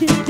keep